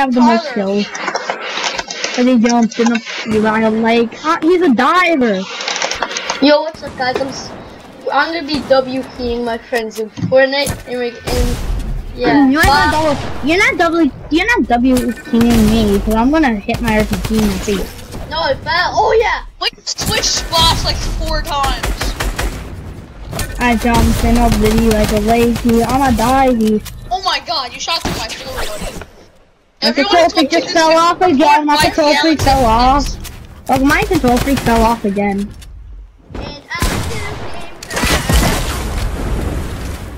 have the most kills. And he jumps in the a lake. Ah, he's a diver. Yo, what's up, guys? I'm s- I'm gonna be W keying my friends in Fortnite and, we, and yeah. you ain't Bob- gonna double, you're not double, you're not W keying me, because I'm gonna hit my RPG in the face. no, I fell. Oh yeah. Wait, switch spots like four times. I jumped in a video like a lazy. I'm a divey. Oh my god, you shot through my floor, buddy. My KontrolFreek just fell off again. My KontrolFreek fell off. Like my KontrolFreek fell off again.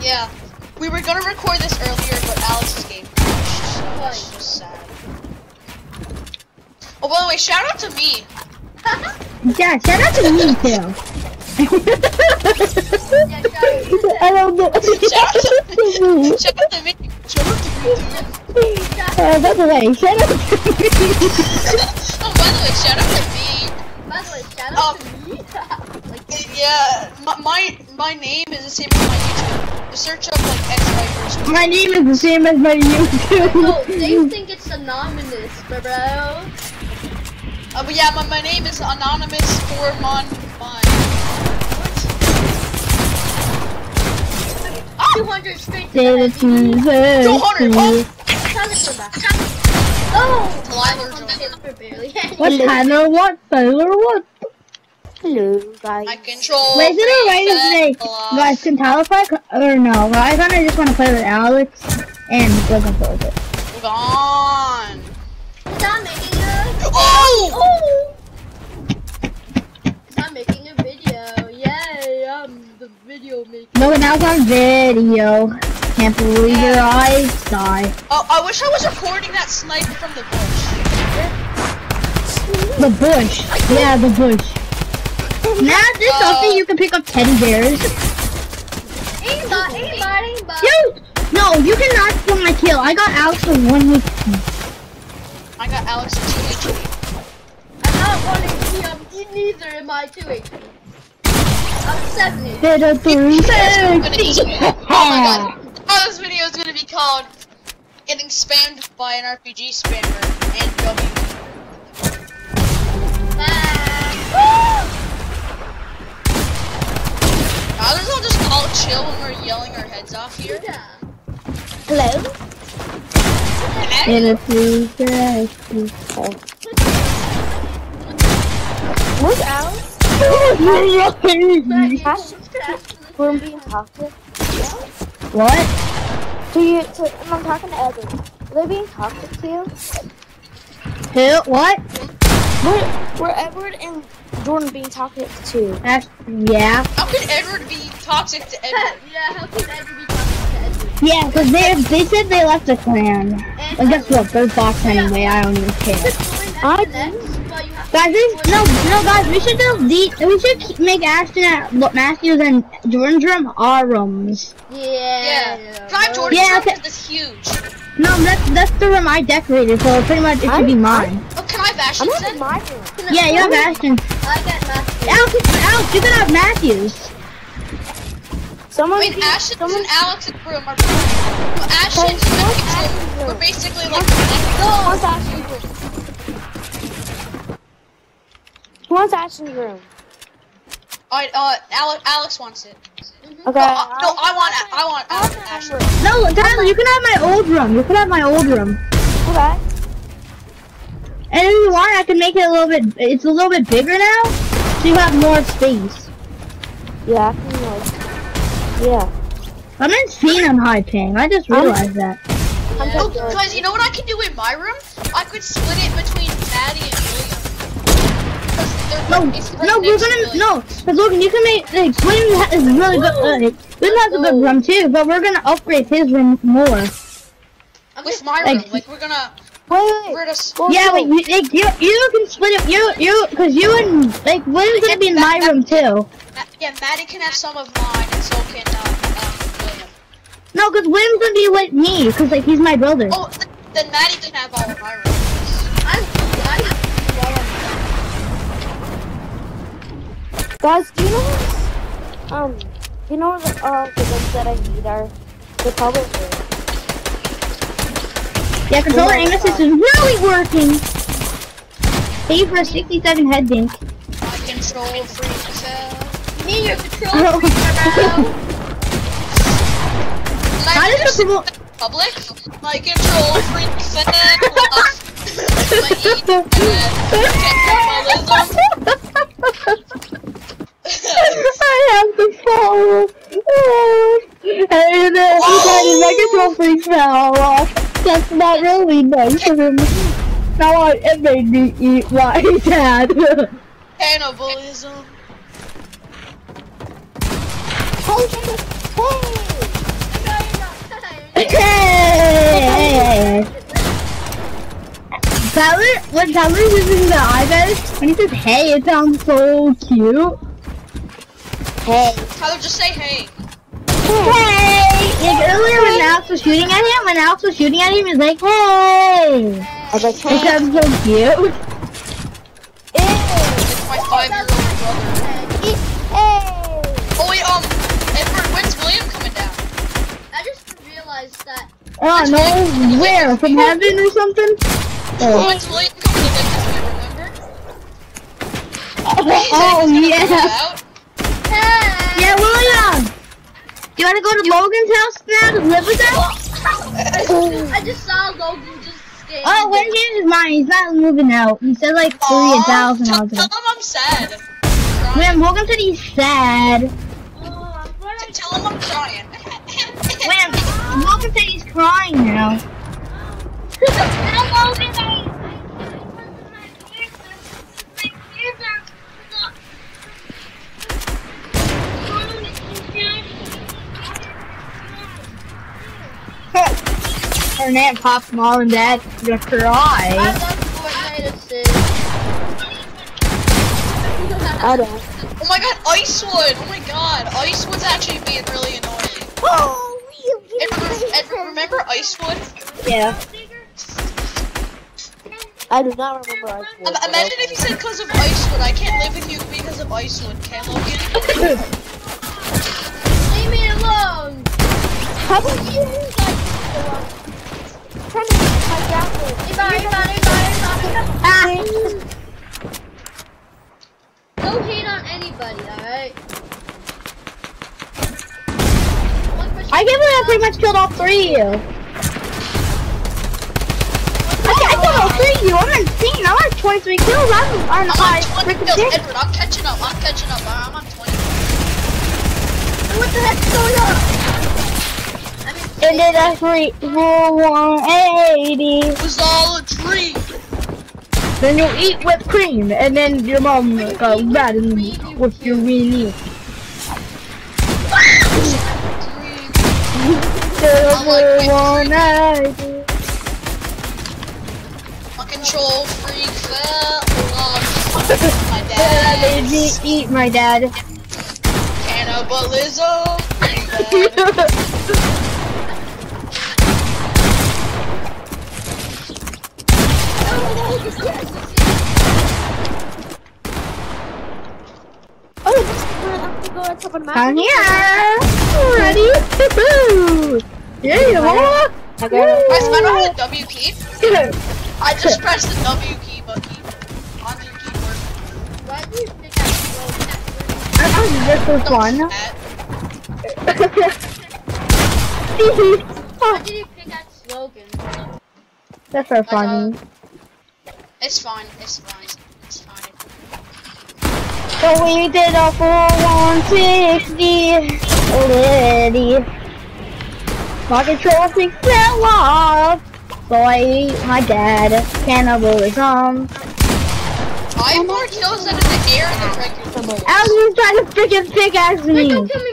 Yeah. We were gonna record this earlier, but Alex's game crashed, so sad. Oh, by the way, shout out to me. Yeah, shout out to me too. Uh, by the way, shout out to me. Oh, by the way, shout out to me. By the way, shout Oh. out to me. like, Yeah, my, my my name is the same as my YouTube. Search up like X Vipers. My name is the same as my YouTube! no, they think it's anonymous, bro. Uh, but yeah, my, my name is Anonymous Formon Fun. Ah! 200 straight to Say the the head. Jesus. 200, oh! What Tyler? What Tyler? What? Hello, guys. I control. Wait, is it alright if they, Fella. guys, can Tyler play, or no? I kinda just wanna play with Alex, and we're gonna play with it. Gone. Stop making a. Oh! Oh! Stop making a video. Yay! I'm the video maker. No, now it's on video. Can't believe your eyes die. Oh, I wish I was recording that snipe from the bush. The bush. Yeah, the bush. Now this Uh, something you can pick up teddy bears. Aimbot, aimbot, aimbot. You no, you cannot steal my kill. I got Alex for one week. I got Alex 2 HP. I'm not one HP. I'm neither am I two HP. I'm seven HP. Did a three Oh my god. Oh, this video is gonna be called Getting Spammed by an RPG Spammer and W. Now let's all just all chill when we're yelling our heads off here. Yeah. Hello. Did a three Where's Alex? Hash, we're being talked to. What? Do you? To, I'm talking to Edward. Are they being talked to you? Who? What? We're, we're Edward and Jordan being toxic to. That's, yeah. How could Edward be toxic to Edward? yeah, how can Edward be talking to Edward? Yeah, because they, they said they left the clan. And Well, guess what? Go box anyway. I don't even care. I Guys, this, no, no, guys, we should do the, we should make Ashton at what Matthews and Jordan's room our rooms. Yeah. Yeah. Drive Jordan's Yeah, room okay. is this huge. No, that's that's the room I decorated, so pretty much it should be mine. Oh, can I have I'm then? my room. Yeah, you have Ashton. I got Matthew. Alex, Alex, you can have Matthews. Someone. I mean, be- Ashton someone. and Alex's room are. Well, Ashton and Alex's room were basically like connected. Who wants Ashton's room? Who wants Ashton's room? Alright, uh, Alex, Alex wants it. Okay. No, uh, no, I want, I want I want Ashton. Ashton's room. No, Tyler, you can have my old room. You can have my old room. Okay. And if you want, I can make it a little bit. It's a little bit bigger now, so you have more space. Yeah. I can like. Yeah. I'm insane on high ping. I just realized that. I'm Oh, just guys, you know what I can do in my room? I could split it between Maddie and William. 'Cause they're No, no, we're gonna William. no. Cause look, you can make like William ha- is really good. Uh, like, William has a good room too, but we're gonna upgrade his room more. With my room, like we're gonna, Wait, wait. we're just. Well, Yeah, no. like, you- like you, you can split it. You, you, cause you and like William's gonna be in my room too. Ma- Yeah, Maddie can have some of mine, and so can uh, um, William. No, cause William's gonna be with me, cause like he's my brother. Oh, th- then Maddie can have all of my rooms. I'm, I'm, Guys, do you know what's, um, do you know where the, uh, the ones that I need are? They're probably. Yeah, controller aim assist is really working. Save for a 60 second head dink. My control freaks out. Me, your control freak around. Can How I does just the promote? public? My control freaks out. nice of him. Now I, it made me eat my dad. Cannibalism. hey! Tyler, when Tyler's using the eye iPad, when he says hey, it sounds so cute. Hey. Tyler, just say hey. Hey! Like earlier Alex was shooting at him, when Alex was shooting at him, he was like, hey! I was like, It hey. sounds so cute. It's my five-year-old brother. Hey. Oh wait, um, Edward, when's William coming down? I just realized that. Oh no, where? From heaven or something? Oh, When's William coming to Memphis? You remember? oh yeah. Out? Hey! Yeah, William! You wanna go to Logan's house now to live with him? I just saw Logan just skate. Oh, when he is mine, he's not moving out. He said like three thousand tell, dollars. tell him I'm sad. Man, Logan said he's sad. T- Tell him I'm crying. When Logan said he's crying now. Her name Pop Mom and Dad gonna I cry. love Fortnite assist. I don't. oh my god, Icewood! Oh my god, Icewood's actually being really annoying. Oh, Edward, Edward, remember Icewood? Yeah. I do not remember our school. Um, imagine if you said because of Icewood, I can't live with you because of Icewood, can Logan? Leave me alone. How about you guys? Trying to get my jacket. Everybody, everybody, everybody. Ah. Don't hate on anybody, alright? I can't believe I pretty much killed all three of you. I, I killed all three of you. I'm insane. I'm at 23 kills. I'm on I'm on 20 kills. Edward, I'm catching up. I'm catching up. I'm on 20. What the heck's going on? And then I three, four, one, eighty. It was all a dream. Then you eat whipped cream, and then your mom got mad and with your weenie. One, eighty. My control freak fell off. My That made me eat my dad. Cannibalism. Pretty bad. Oh, this is where I'm gonna go on top of the I'm mountain. here. Ready? Woohoo! Yeah, mama. I got it. Guys, am I not on the W key? I just pressed the W key, but on your keyboard. Why do you pick out Logan? I was just for fun. Why did you pick out slogan? That's so uh, funny. It's fine. It's fine. So we did a full 160 already. My control stick fell off. So I ate my dad. Cannibalism. I have more kills than in the air than regular. Alex was trying to freaking pickaxe Wait, me. don't kill me,